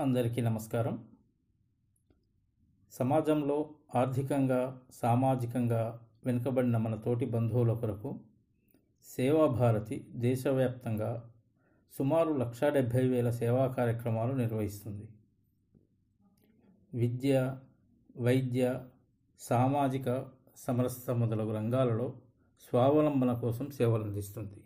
అందరికీ నమస్కారం. సమాజంలో ఆర్థికంగా సామాజికంగా వెనుకబడిన మన తోటి బంధువుల కొరకు సేవాభారతి దేశవ్యాప్తంగా సుమారు లక్షా డెబ్భై వేల సేవా కార్యక్రమాలు నిర్వహిస్తుంది. విద్య వైద్య సామాజిక సమరసత మొదలగు రంగాలలో స్వావలంబన కోసం సేవలందిస్తుంది.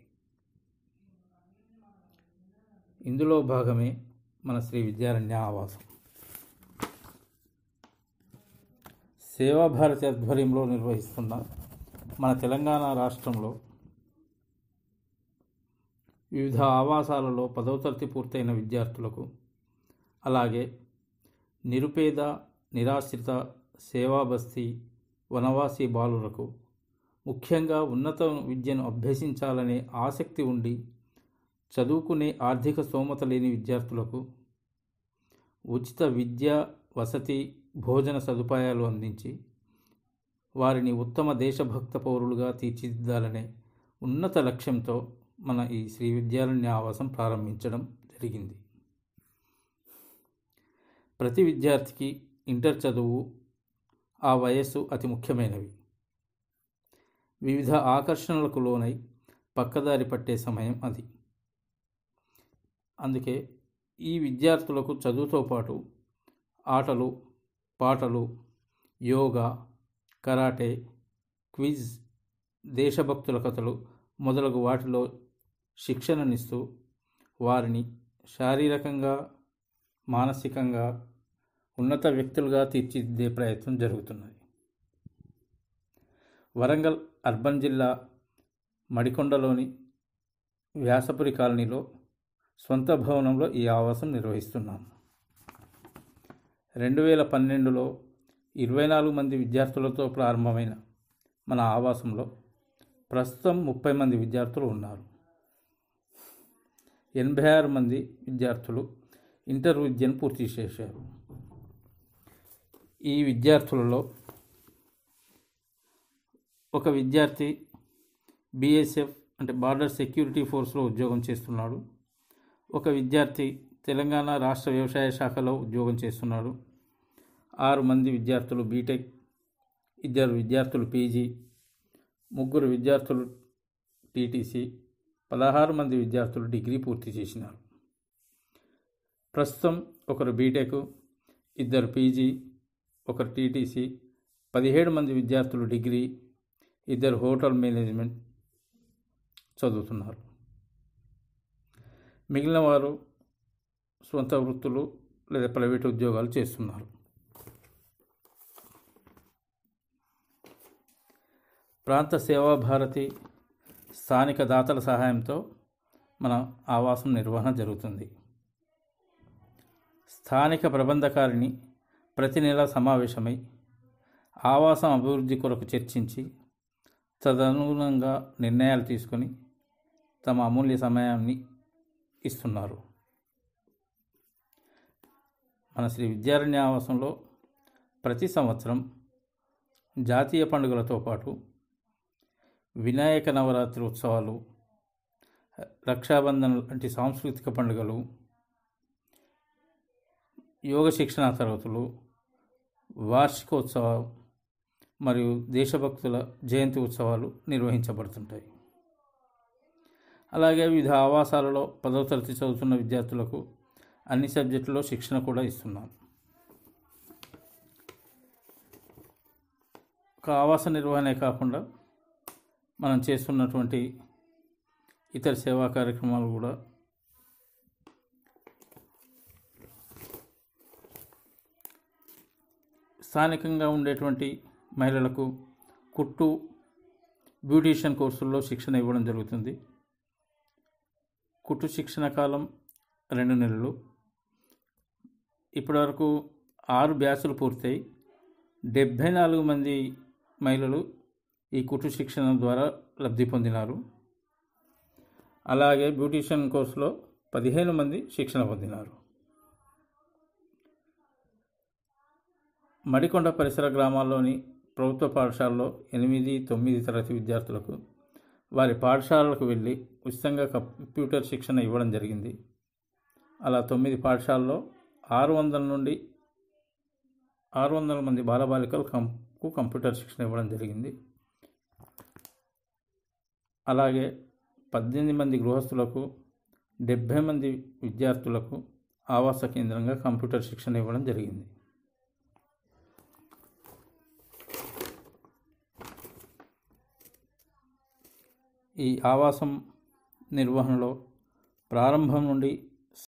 ఇందులో భాగమే మన శ్రీ విద్యారణ్య ఆవాసం సేవాభారతి ఆధ్వర్యంలో నిర్వహిస్తున్న మన తెలంగాణ రాష్ట్రంలో వివిధ ఆవాసాలలో పదవ తరగతి పూర్తయిన విద్యార్థులకు అలాగే నిరుపేద నిరాశ్రిత సేవాబస్తీ వనవాసి బాలులకు ముఖ్యంగా ఉన్నత విద్యను అభ్యసించాలనే ఆసక్తి ఉండి చదువుకునే ఆర్థిక స్తోమత లేని విద్యార్థులకు ఉచిత విద్య వసతి భోజన సదుపాయాలు అందించి వారిని ఉత్తమ దేశభక్త పౌరులుగా తీర్చిదిద్దాలనే ఉన్నత లక్ష్యంతో మన ఈ శ్రీ విద్యారణ్య ఆవాసం ప్రారంభించడం జరిగింది. ప్రతి విద్యార్థికి ఇంటర్ చదువు ఆ వయస్సు అతి ముఖ్యమైనవి. వివిధ ఆకర్షణలకు లోనై పక్కదారి పట్టే సమయం అది. అందుకే ఈ విద్యార్థులకు చదువుతో పాటు ఆటలు పాటలు యోగా కరాటే క్విజ్ దేశభక్తుల కథలు మొదలగు వాటిలో శిక్షణనిస్తూ వారిని శారీరకంగా మానసికంగా ఉన్నత వ్యక్తులుగా తీర్చిదిద్దే ప్రయత్నం జరుగుతున్నది. వరంగల్ అర్బన్ జిల్లా మడికొండలోని వ్యాసపురి కాలనీలో సొంత భవనంలో ఈ ఆవాసం నిర్వహిస్తున్నాం. రెండు వేల పన్నెండులో ఇరవై నాలుగు మంది విద్యార్థులతో ప్రారంభమైన మన ఆవాసంలో ప్రస్తుతం ముప్పై మంది విద్యార్థులు ఉన్నారు. ఎనభై ఆరు మంది విద్యార్థులు ఇంటర్ విద్యను పూర్తి చేశారు. ఈ విద్యార్థులలో ఒక విద్యార్థి బీఎస్ఎఫ్ అంటే బార్డర్ సెక్యూరిటీ ఫోర్స్లో ఉద్యోగం చేస్తున్నాడు. ఒక విద్యార్థి తెలంగాణ రాష్ట్ర వ్యవసాయ శాఖలో ఉద్యోగం చేస్తున్నాడు. ఆరు మంది విద్యార్థులు బీటెక్ ఇద్దరు విద్యార్థులు పీజీ ముగ్గురు విద్యార్థులు టీటీసీ పదహారు మంది విద్యార్థులు డిగ్రీ పూర్తి చేసినారు. ప్రస్తుతం ఒకరు బీటెక్ ఇద్దరు పీజీ ఒకరు టీటీసీ పదిహేడు మంది విద్యార్థులు డిగ్రీ ఇద్దరు హోటల్ మేనేజ్మెంట్ చదువుతున్నారు. మిగిలిన వారు సొంత వృత్తులు లేదా ప్రైవేట్ ఉద్యోగాలు చేస్తున్నారు. ప్రాంత సేవా భారతి స్థానిక దాతల సహాయంతో మన ఆవాసం నిర్వహణ జరుగుతుంది. స్థానిక ప్రబంధకారిని ప్రతి నెల సమావేశమై ఆవాసం అభివృద్ధి కొరకు చర్చించి తదనుగుణంగా నిర్ణయాలు తీసుకొని తమ అమూల్య సమయాన్ని ఇస్తున్నారు మన శ్రీ విద్యారణ్య ఆవాసంలో ప్రతి సంవత్సరం జాతీయ పండుగలతో పాటు వినాయక నవరాత్రి ఉత్సవాలు రక్షాబంధన్ వంటి సాంస్కృతిక పండుగలు యోగ శిక్షణ తరగతులు వార్షికోత్సవం మరియు దేశభక్తుల జయంతి ఉత్సవాలు నిర్వహించబడుతుంటాయి. అలాగే వివిధ ఆవాసాలలో పదవ తరగతి చదువుతున్న విద్యార్థులకు అన్ని సబ్జెక్టుల్లో శిక్షణ కూడా ఇస్తున్నాం. ఒక ఆవాస నిర్వహణే కాకుండా మనం చేస్తున్నటువంటి ఇతర సేవా కార్యక్రమాలు కూడా స్థానికంగా ఉండేటువంటి మహిళలకు కుట్టు బ్యూటీషియన్ కోర్సుల్లో శిక్షణ ఇవ్వడం జరుగుతుంది. కుట్టు శిక్షణ కాలం రెండు నెలలు. ఇప్పటివరకు ఆరు బ్యాచులు పూర్తయి డెబ్భై నాలుగు మంది మహిళలు ఈ కుట్టు శిక్షణ ద్వారా లబ్ధి పొందినారు. అలాగే బ్యూటీషియన్ కోర్సులో పదిహేను మంది శిక్షణ పొందినారు. మడికొండ పరిసర గ్రామాల్లోని ప్రభుత్వ పాఠశాలలో ఎనిమిది తొమ్మిది తరగతి విద్యార్థులకు వారి పాఠశాలలకు వెళ్ళి ఉచితంగా కంప్యూటర్ శిక్షణ ఇవ్వడం జరిగింది. అలా తొమ్మిది పాఠశాలలో ఆరు వందల నుండి ఆరు వందల మంది బాలబాలికలు కంకు కంప్యూటర్ శిక్షణ ఇవ్వడం జరిగింది. అలాగే పద్దెనిమిది మంది గృహస్థులకు డెబ్భై మంది విద్యార్థులకు ఆవాస కేంద్రంగా కంప్యూటర్ శిక్షణ ఇవ్వడం జరిగింది. ఈ ఆవాసం నిర్వహణలో ప్రారంభం నుండి